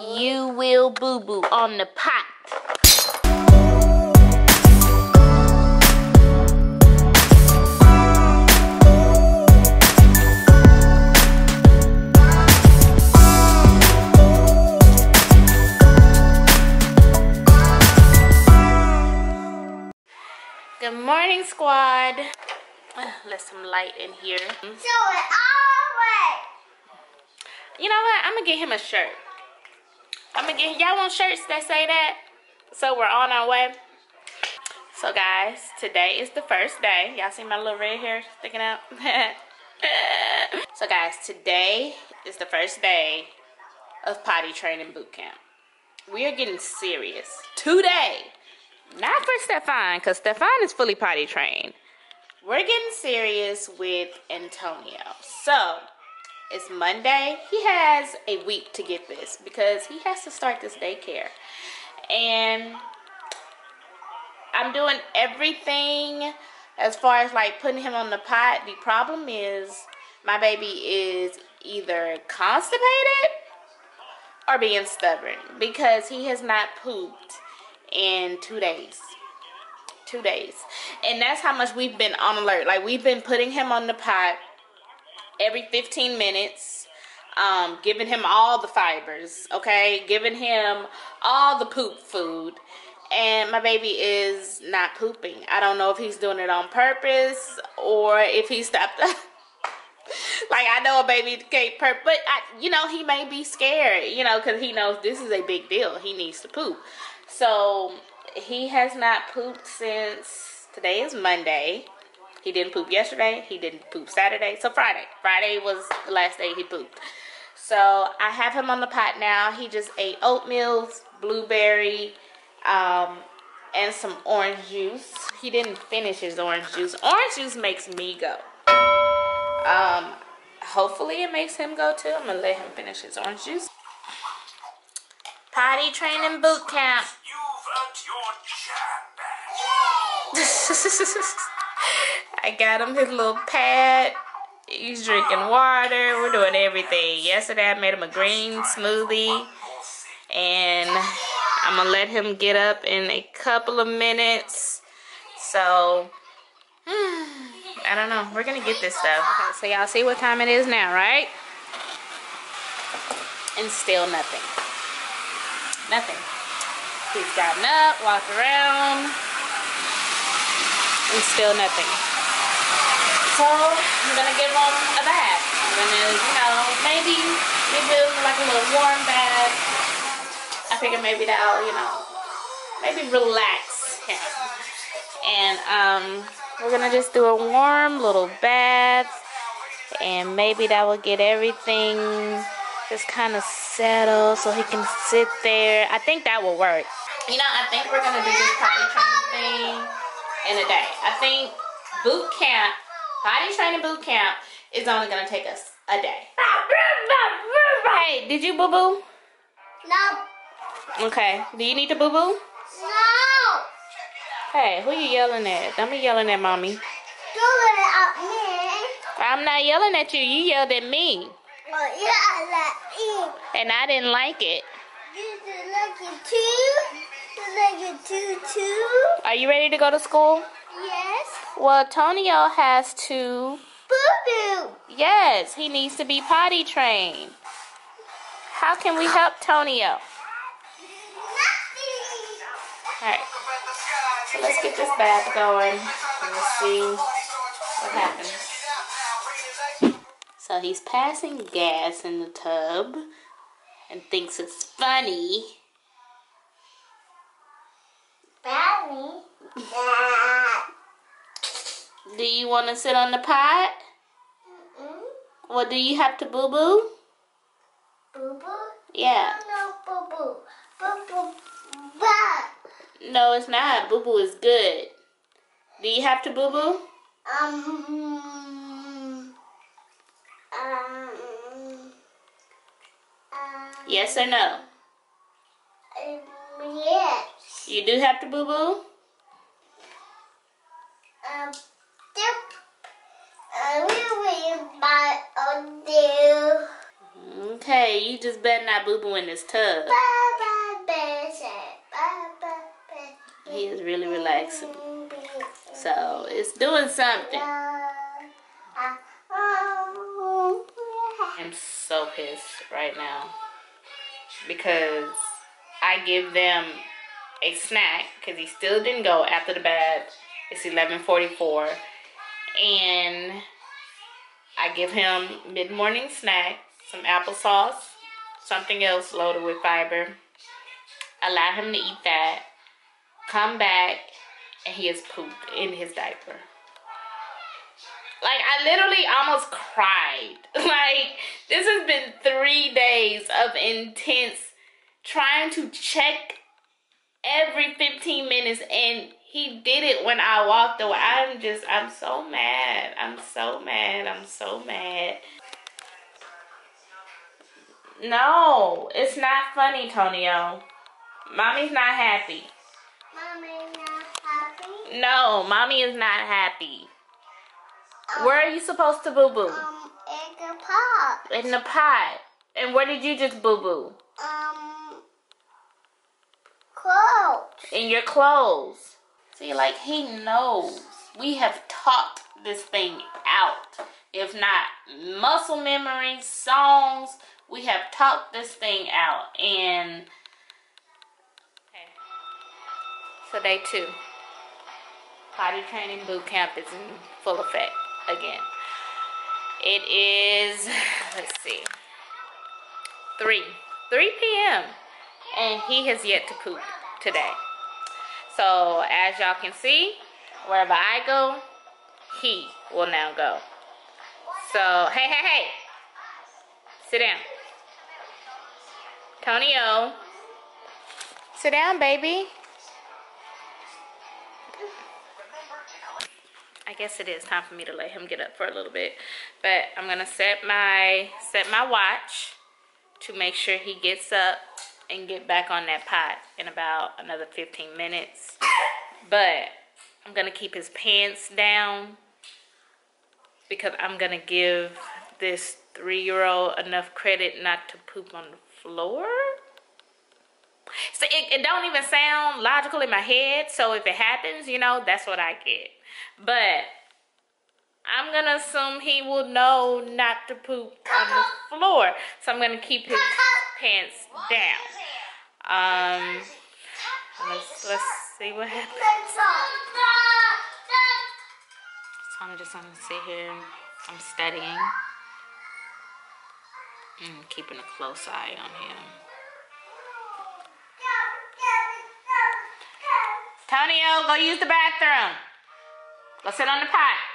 You will boo boo on the pot. Good morning, squad. Let some light in here. So it. You know what? I'm gonna get him a shirt. I'm gonna get y'all want shirts that say that. So we're on our way. So guys, today is the first day. Y'all see my little red hair sticking out? so guys, today is the first day of potty training boot camp. We are getting serious today. Not for Stefan, because Stefan is fully potty trained. We're getting serious with Antonio. So, it's Monday. He has a week to get this because he has to start this daycare. And I'm doing everything as far as like putting him on the pot. The problem is my baby is either constipated or being stubborn because he has not pooped in two days. Two days. And that's how much we've been on alert. Like we've been putting him on the pot every 15 minutes. Um, giving him all the fibers, okay? Giving him all the poop food. And my baby is not pooping. I don't know if he's doing it on purpose or if he stopped. like I know a baby can't but I, you know he may be scared, you know, because he knows this is a big deal. He needs to poop. So he has not pooped since today is Monday. He didn't poop yesterday. He didn't poop Saturday. So Friday. Friday was the last day he pooped. So I have him on the pot now. He just ate oatmeal, blueberry, um, and some orange juice. He didn't finish his orange juice. Orange juice makes me go. Um, hopefully it makes him go too. I'm gonna let him finish his orange juice. Potty training boot camp. You've earned your jam I got him his little pad. He's drinking water. We're doing everything. Yesterday I made him a green smoothie. And I'm going to let him get up in a couple of minutes. So, I don't know. We're going to get this stuff. Okay, so y'all see what time it is now, right? And still nothing. Nothing. He's gotten up, walked around, and still nothing. So I'm gonna give him a bath. I'm gonna, you know, maybe give him like a little warm bath. I figure maybe that'll, you know, maybe relax him. And um, we're gonna just do a warm little bath, and maybe that will get everything just kind of settled so he can sit there. I think that will work. You know, I think we're gonna do this potty training thing in a day. I think boot camp, potty training boot camp, is only gonna take us a day. Hey, did you boo boo? No. Okay. Do you need to boo boo? No. Hey, who you yelling at? Don't be yelling at mommy. Do it at me. I'm not yelling at you. You yelled at me, Oh, yeah, let me. and I didn't like it. You look at two. You look at two, two. Are you ready to go to school? Yes. Well, Tonio has to. Boo boo. Yes, he needs to be potty trained. How can we help Tonio? Nothing. Alright, so let's get this bath going and let's see what happens. So he's passing gas in the tub and thinks it's funny. Daddy. Do you want to sit on the pot? Mm-mm. Well, do you have to boo boo? Boo boo. Yeah. No, boo boo. Boo boo. Bad. No, it's not. Boo boo is good. Do you have to boo boo? Um. Um. Um. Yes or no? Um, yes. You do have to boo boo? Um. Dip. Uh, we will buy a deal. Okay, you just better not boo boo in this tub. He is really relaxing. So it's doing something. I'm so pissed right now because I give them a snack because he still didn't go after the bed. It's 11:44, and I give him mid-morning snack, some applesauce, something else loaded with fiber. Allow him to eat that. Come back, and he has pooped in his diaper. Like I literally almost cried. Like this has been three days of intense trying to check every 15 minutes and he did it when I walked away. I'm just I'm so mad. I'm so mad. I'm so mad. No, it's not funny, Tonio. Mommy's not happy. Mommy not happy. No, mommy is not happy. Where are you supposed to boo boo? Um, in the pot. In the pot. And where did you just boo boo? Um, clothes. In your clothes. See, like he knows. We have talked this thing. If not muscle memory, songs, we have talked this thing out. And okay. So day two. Potty training boot camp is in full effect again. It is let's see. 3. 3 p.m. And he has yet to poop today. So as y'all can see, wherever I go, he will now go. So hey hey hey. Sit down. Tonio. Sit down, baby. I guess it is time for me to let him get up for a little bit. But I'm gonna set my set my watch to make sure he gets up and get back on that pot in about another 15 minutes. But I'm gonna keep his pants down because I'm gonna give this three-year-old enough credit not to poop on the floor. So it, it don't even sound logical in my head. So if it happens, you know, that's what I get. But I'm gonna assume he will know not to poop on the floor. So I'm gonna keep his pants down. Um, let's let's see what happens. So I'm just gonna sit here. I'm studying. and keeping a close eye on him. Tonio, go use the bathroom. Let's go sit on the pot.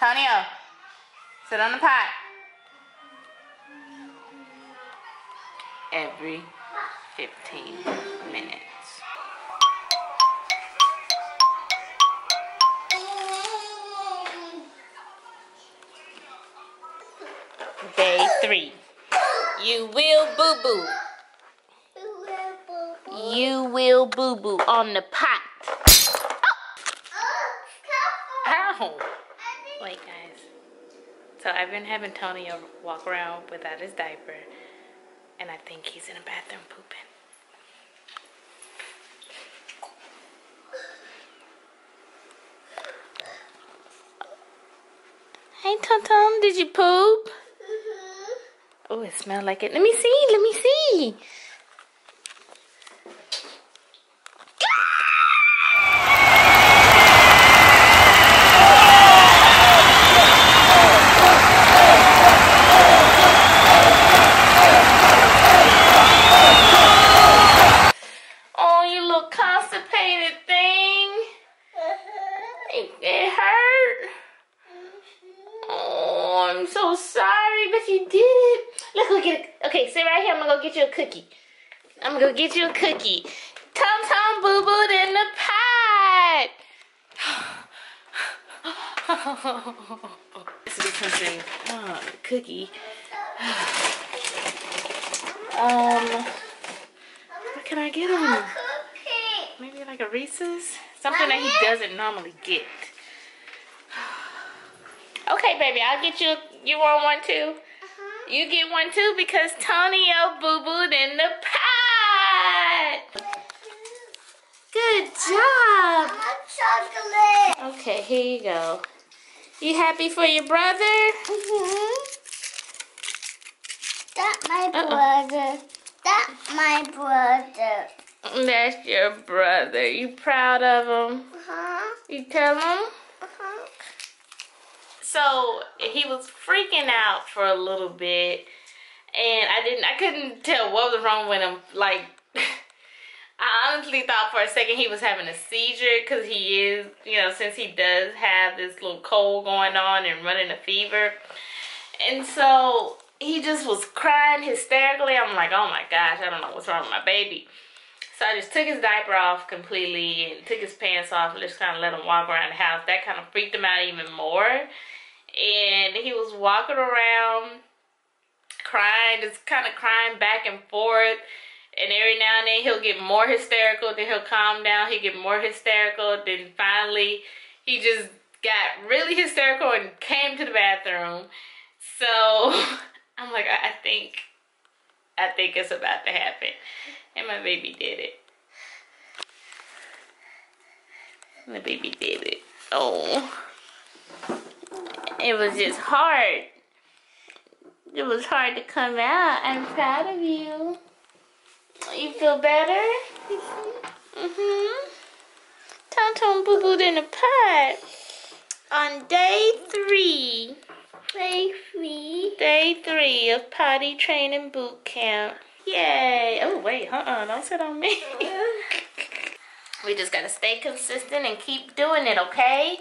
Tonio, sit on the pot. Every 15 minutes. Day three. You will boo boo. You will boo boo on the pot. Ow! Wait, guys. So I've been having Tony walk around without his diaper, and I think he's in the bathroom pooping. Hey, Tum Tum, did you poop? Mm-hmm. Oh, it smelled like it. Let me see. Let me see. Oh, you little constipated thing. It, it hurt. Oh, I'm so sorry, but you did it. Let's go get a. Okay, sit right here. I'm gonna go get you a cookie. I'm gonna go get you a cookie. Tum Tum boo booed in the pot. this is something. Uh, cookie. um, what can I get him? Maybe like a Reese's? Something that he doesn't normally get. Okay, baby, I'll get you. You want one too? Uh-huh. You get one too because Tonio boo booed in the pot. Good job. Chocolate. Okay, here you go. You happy for your brother? Mm-hmm. That my Uh-uh. brother. That my brother. That's your brother. You proud of him? Uh-huh. You tell him? Uh-huh. So he was freaking out for a little bit, and I didn't. I couldn't tell what was wrong with him. Like, I honestly thought for a second he was having a seizure because he is, you know, since he does have this little cold going on and running a fever, and so he just was crying hysterically. I'm like, oh my gosh, I don't know what's wrong with my baby. So I just took his diaper off completely and took his pants off and just kind of let him walk around the house. That kind of freaked him out even more. And he was walking around crying, just kind of crying back and forth. And every now and then he'll get more hysterical, then he'll calm down, he'll get more hysterical, then finally he just got really hysterical and came to the bathroom. So I'm like, I think, I think it's about to happen. And my baby did it. My baby did it. Oh. It was just hard. It was hard to come out. I'm proud of you. You feel better? Mm-hmm. Tonton boo booed in the pot. On day three. Play free. Day three of potty training boot camp. Yay. Oh, wait. Uh-uh. Don't sit on me. we just got to stay consistent and keep doing it, okay?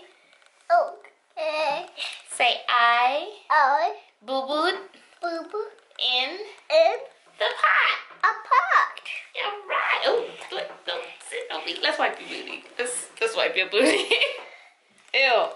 Okay. Say I I boo-booed boo boo in in the pot. A pot. Yeah, right. Oh, don't, don't sit on me. Let's wipe your booty. Let's, let's wipe your booty. Ew.